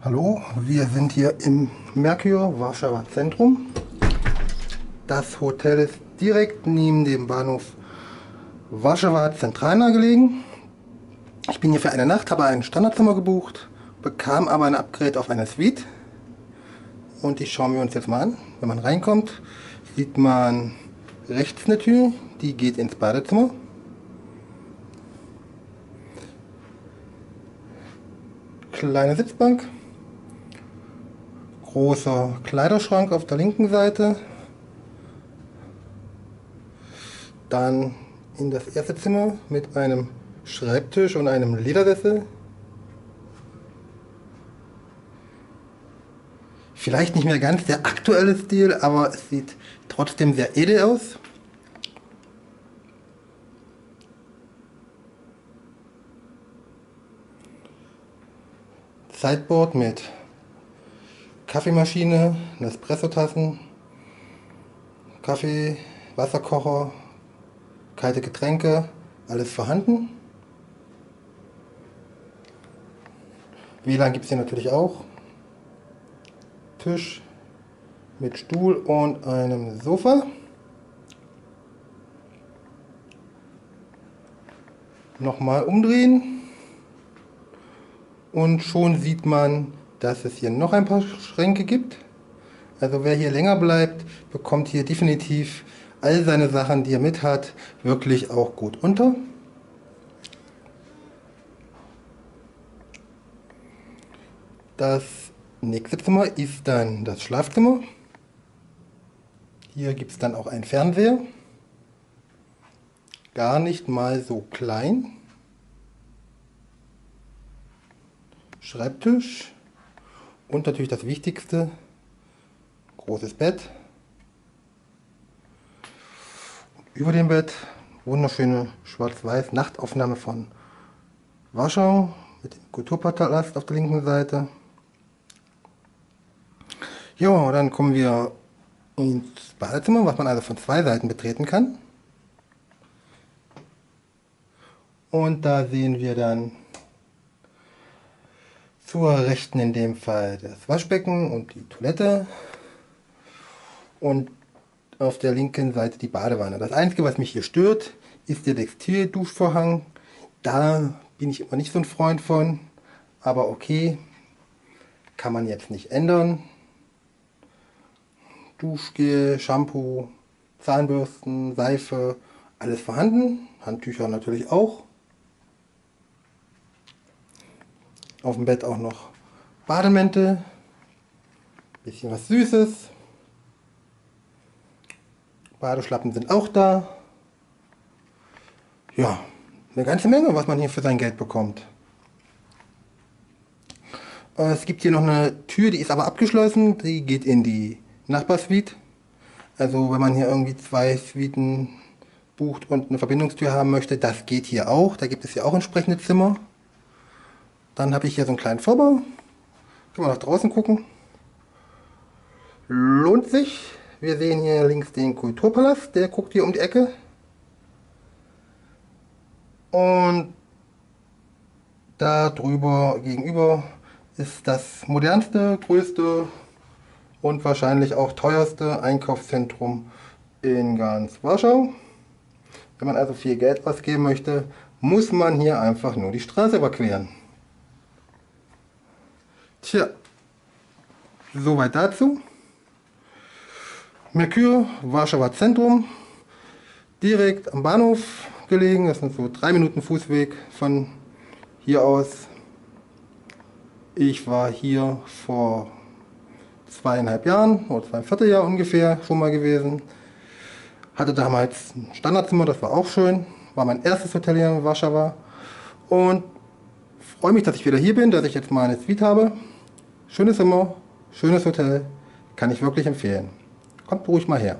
Hallo, wir sind hier im Merkur Warschauer Zentrum. Das Hotel ist direkt neben dem Bahnhof Warschauer Zentralna gelegen. Ich bin hier für eine Nacht, habe ein Standardzimmer gebucht, bekam aber ein Upgrade auf eine Suite. Und die schauen wir uns jetzt mal an. Wenn man reinkommt, sieht man rechts eine Tür, die geht ins Badezimmer. Kleine Sitzbank, großer Kleiderschrank auf der linken Seite. Dann in das erste Zimmer mit einem Schreibtisch und einem Ledersessel. Vielleicht nicht mehr ganz der aktuelle Stil, aber es sieht trotzdem sehr edel aus. Sideboard mit Kaffeemaschine, Nespresso-Tassen, Kaffee, Wasserkocher, kalte Getränke, alles vorhanden. WLAN gibt es hier natürlich auch. Tisch mit Stuhl und einem Sofa. Nochmal umdrehen. Und schon sieht man dass es hier noch ein paar Schränke gibt. Also wer hier länger bleibt, bekommt hier definitiv all seine Sachen, die er mit hat, wirklich auch gut unter. Das nächste Zimmer ist dann das Schlafzimmer. Hier gibt es dann auch einen Fernseher. Gar nicht mal so klein. Schreibtisch. Und natürlich das Wichtigste, großes Bett. über dem Bett wunderschöne schwarz-weiß Nachtaufnahme von Warschau mit dem Kulturpalast auf der linken Seite. Ja, dann kommen wir ins Badezimmer, was man also von zwei Seiten betreten kann. Und da sehen wir dann zur rechten in dem Fall das Waschbecken und die Toilette und auf der linken Seite die Badewanne. Das Einzige, was mich hier stört, ist der Textilduschvorhang. Da bin ich immer nicht so ein Freund von, aber okay, kann man jetzt nicht ändern. Duschgel, Shampoo, Zahnbürsten, Seife, alles vorhanden. Handtücher natürlich auch. Auf dem Bett auch noch Bademäntel. Bisschen was Süßes. Badeschlappen sind auch da. Ja, eine ganze Menge, was man hier für sein Geld bekommt. Äh, es gibt hier noch eine Tür, die ist aber abgeschlossen. Die geht in die Nachbarsuite. Also wenn man hier irgendwie zwei Suiten bucht und eine Verbindungstür haben möchte, das geht hier auch. Da gibt es ja auch entsprechende Zimmer. Dann habe ich hier so einen kleinen Vorbau. Können wir nach draußen gucken. Lohnt sich. Wir sehen hier links den Kulturpalast, der guckt hier um die Ecke. Und da drüber gegenüber ist das modernste, größte und wahrscheinlich auch teuerste Einkaufszentrum in ganz Warschau. Wenn man also viel Geld ausgeben möchte, muss man hier einfach nur die Straße überqueren. Tja, soweit dazu. Merkur, Warschauer Zentrum, direkt am Bahnhof gelegen. Das sind so drei Minuten Fußweg von hier aus. Ich war hier vor zweieinhalb Jahren oder zwei Vierteljahr ungefähr schon mal gewesen. Hatte damals ein Standardzimmer, das war auch schön. War mein erstes Hotel hier in Warschau. Und freue mich, dass ich wieder hier bin, dass ich jetzt mal eine Suite habe. Schönes Zimmer, schönes Hotel, kann ich wirklich empfehlen. Kommt ruhig mal her.